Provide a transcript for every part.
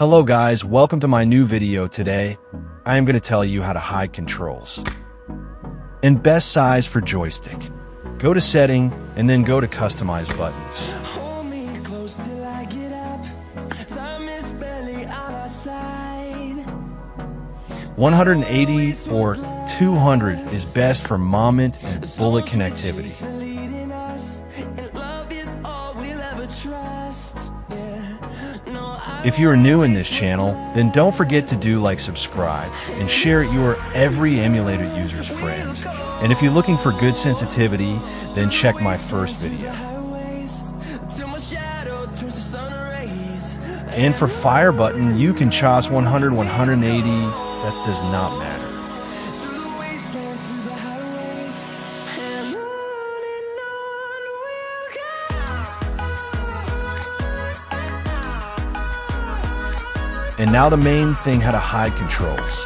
Hello guys, welcome to my new video today. I am going to tell you how to hide controls. And best size for joystick. Go to setting and then go to customize buttons. 180 or 200 is best for moment and bullet connectivity. If you are new in this channel, then don't forget to do like subscribe and share it your every emulator user's friends. And if you're looking for good sensitivity, then check my first video. And for fire button, you can choose 100, 180, that does not matter. And now the main thing how to hide controls.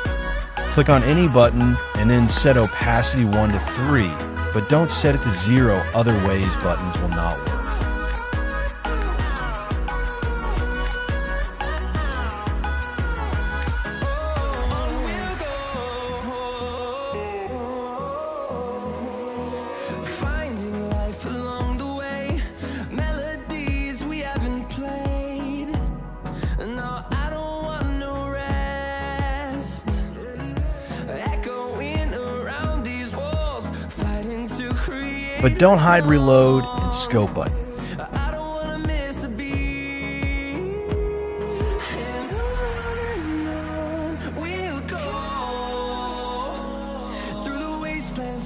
Click on any button and then set opacity 1 to 3, but don't set it to 0, other ways buttons will not work. But don't hide reload and scope button.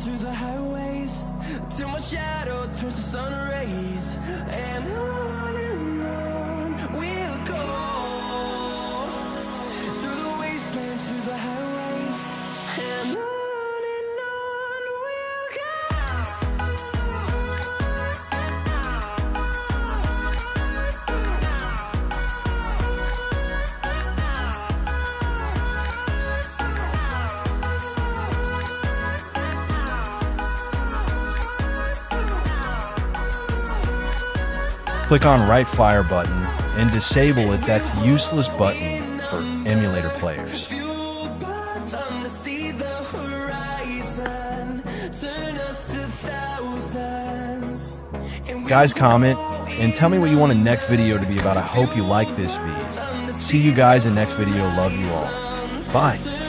through the highways till my shadow turns to sun rays click on right fire button and disable it. That's useless button for emulator players. Guys, comment and tell me what you want the next video to be about. I hope you like this video. See you guys in next video. Love you all. Bye.